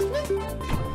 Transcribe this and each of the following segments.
Woo!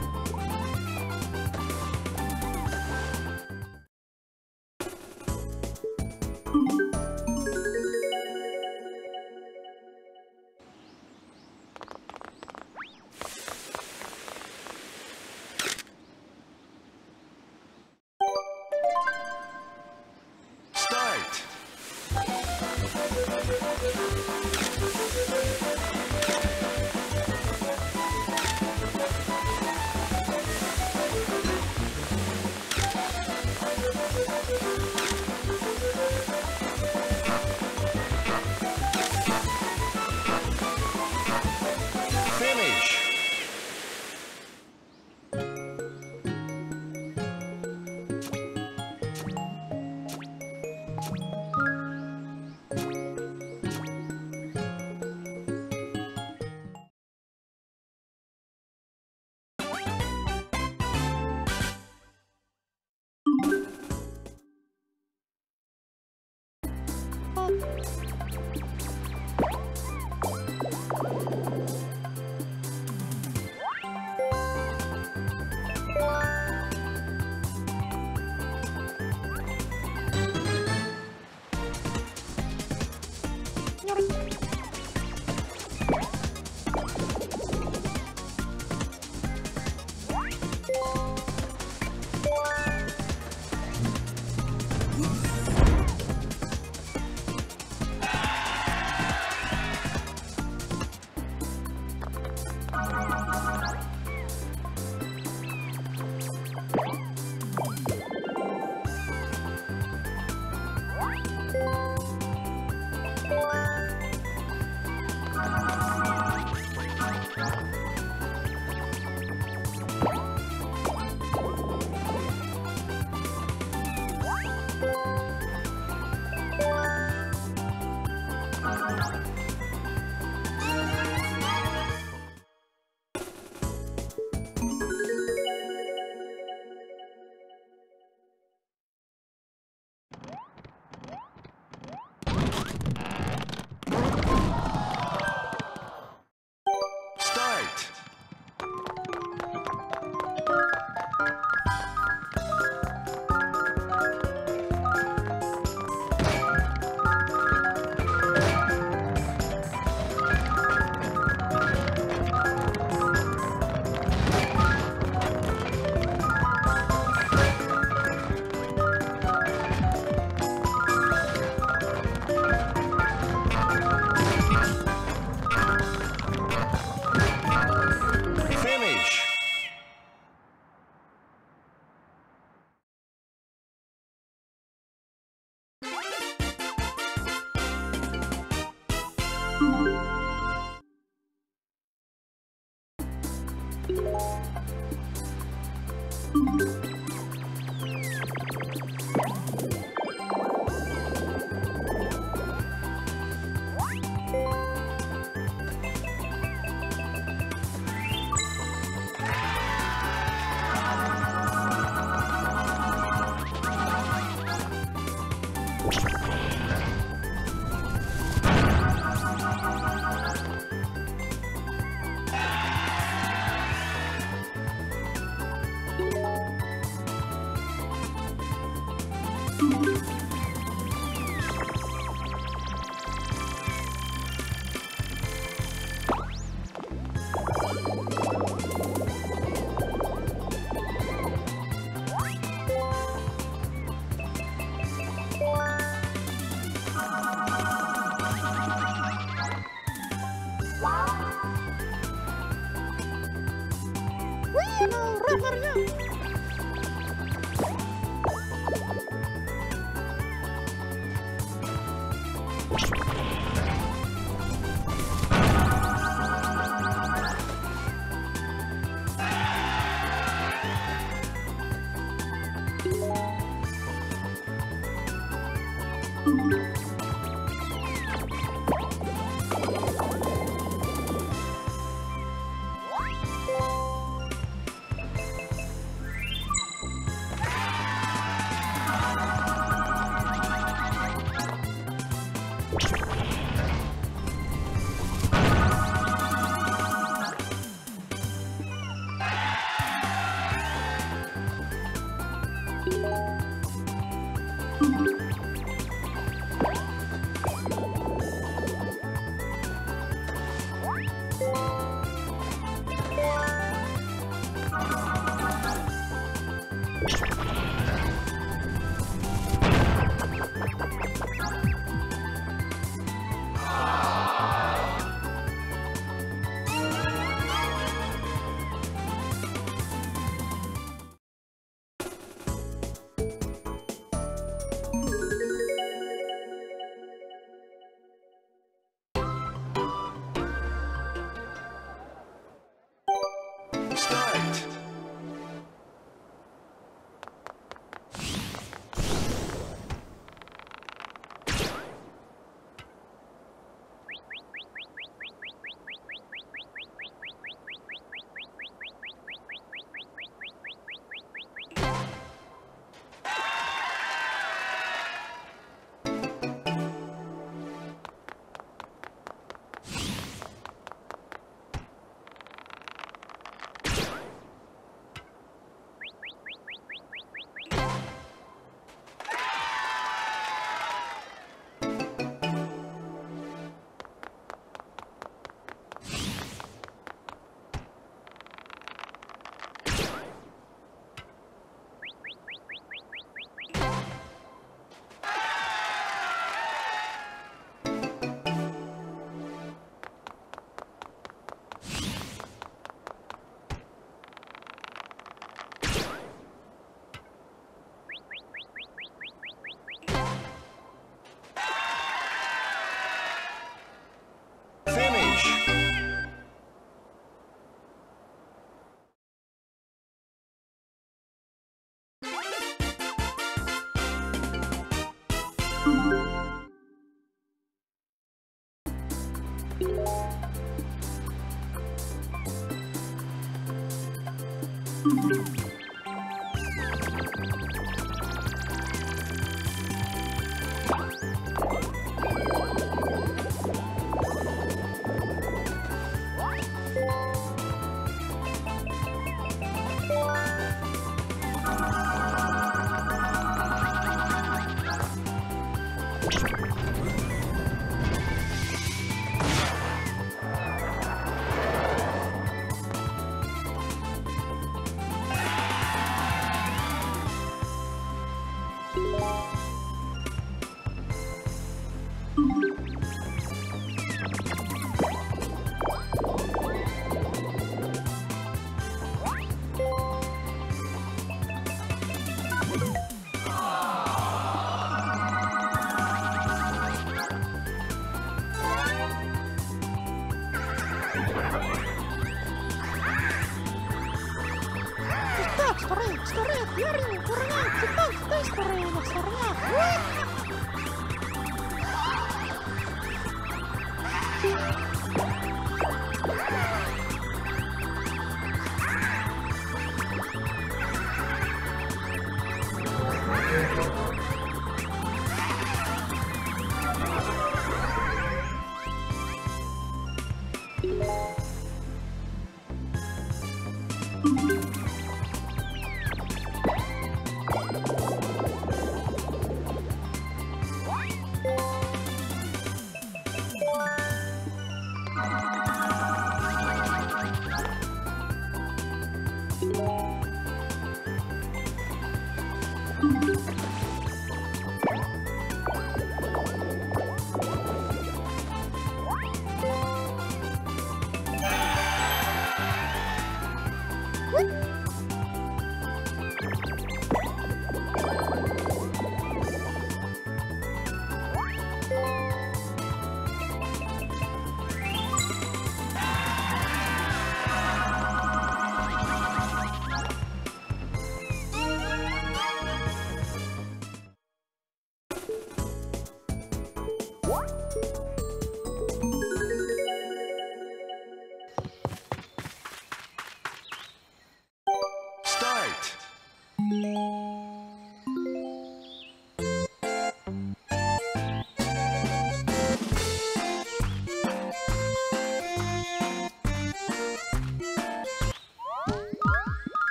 What?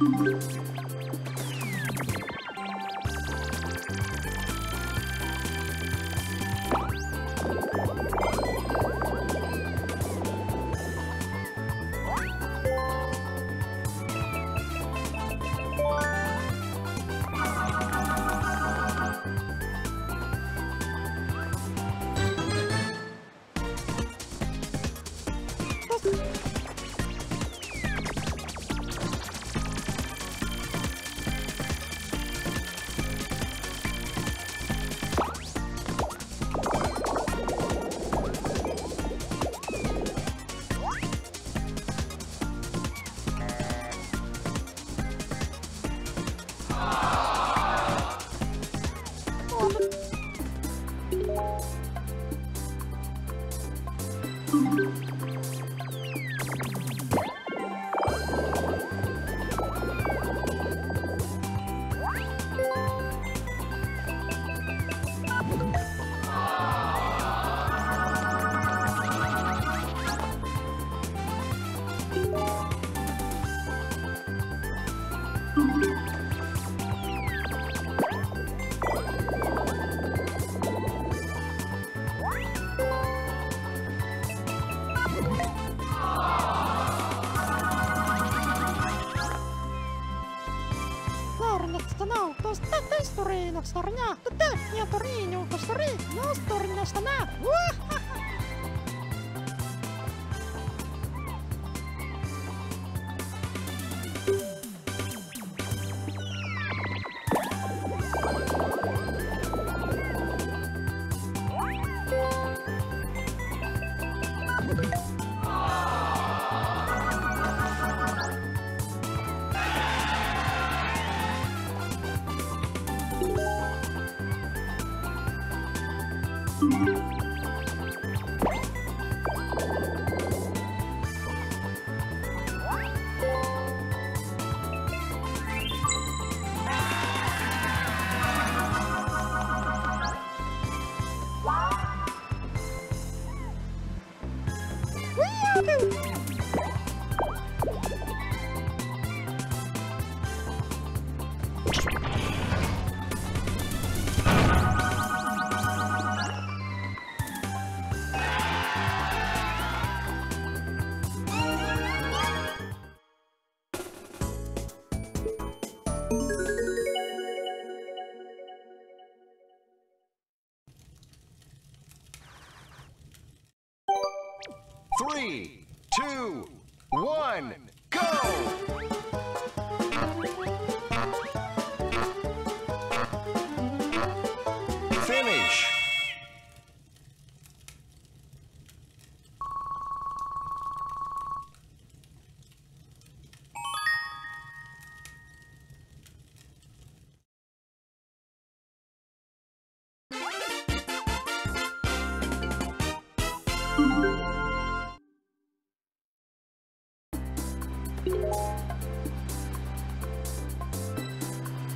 Música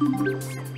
Música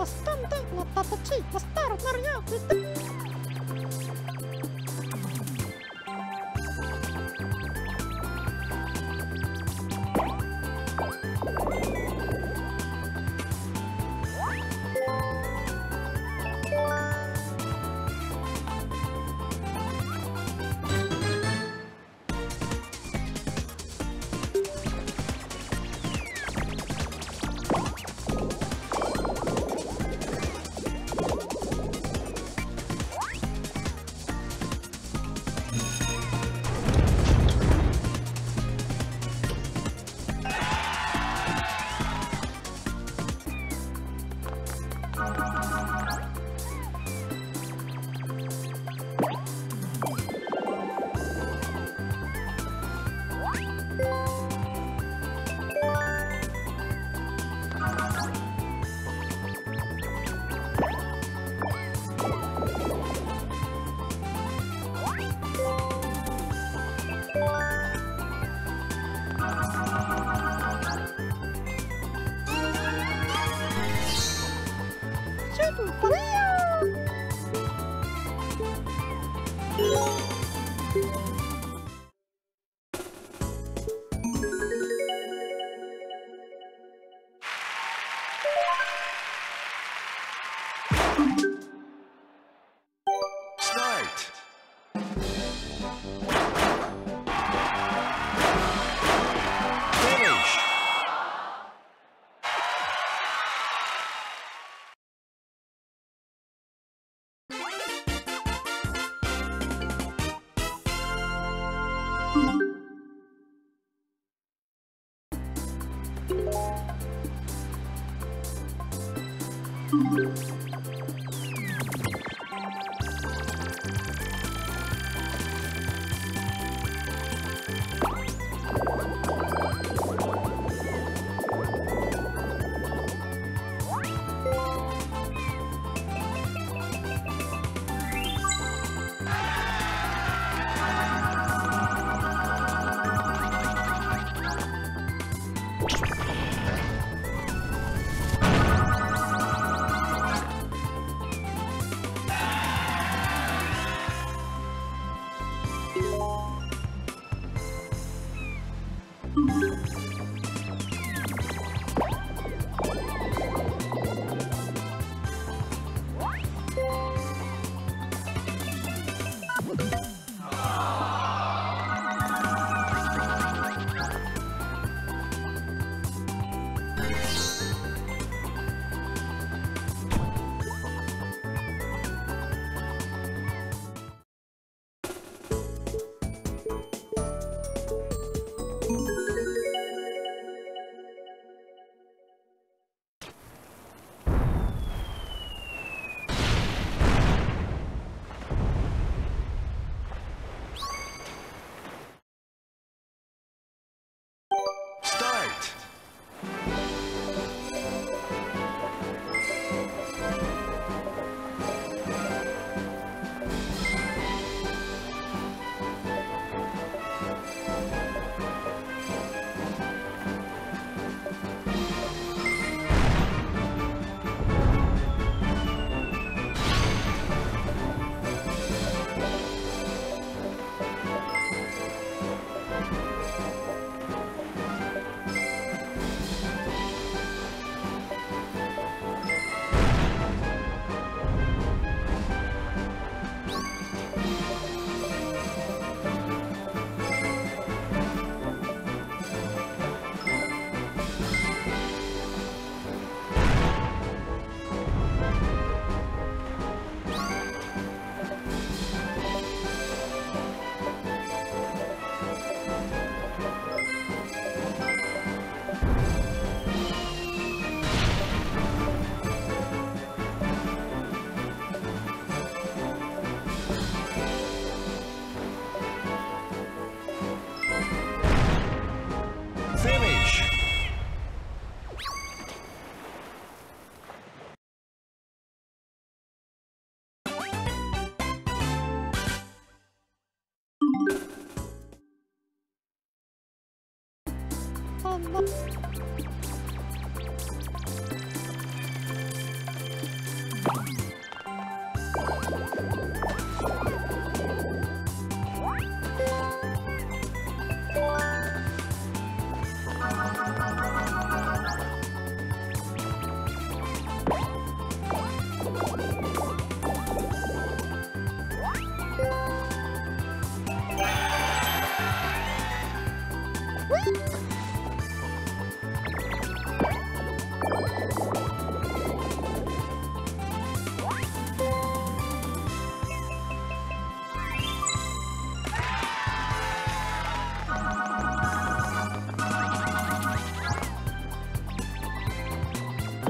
Nastante la tatachi, la star naria. 어?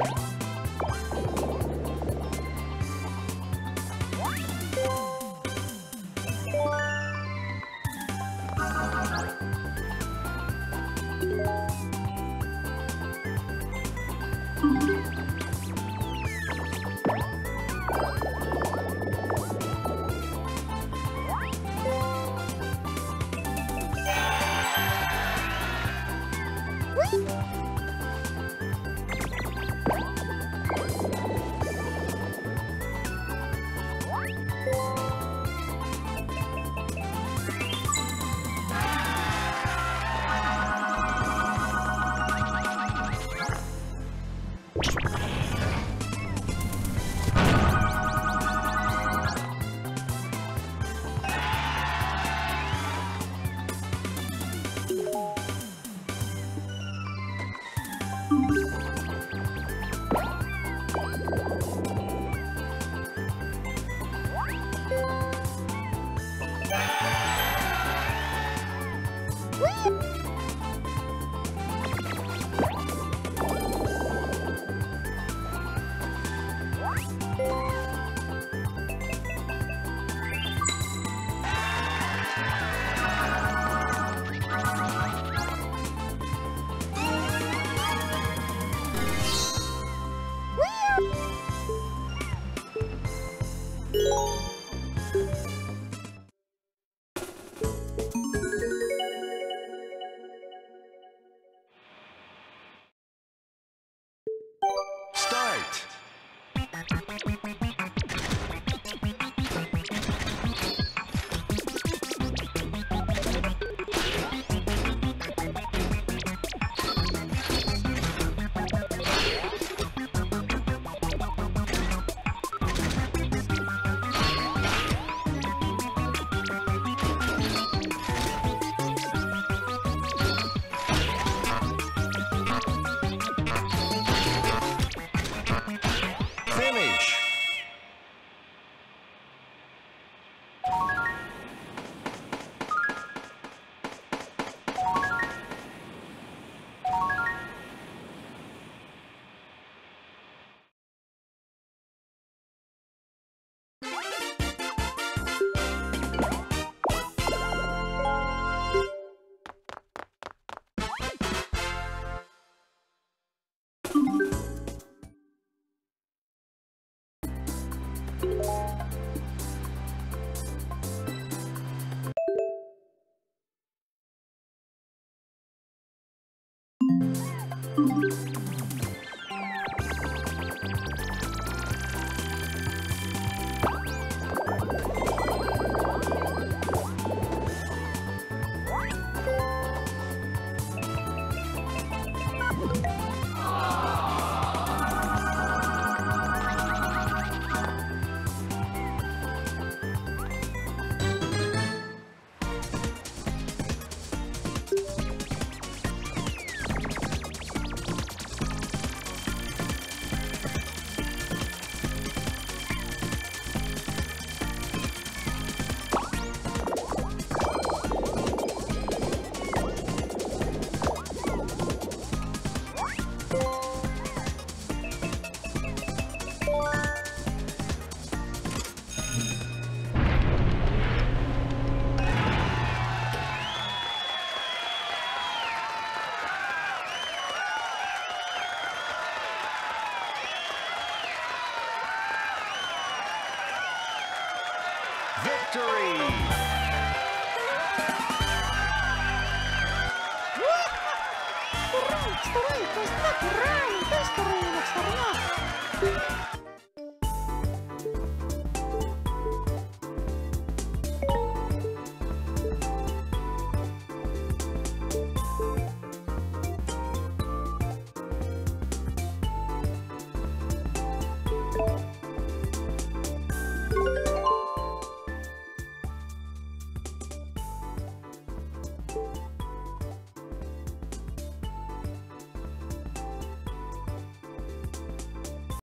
you Woo!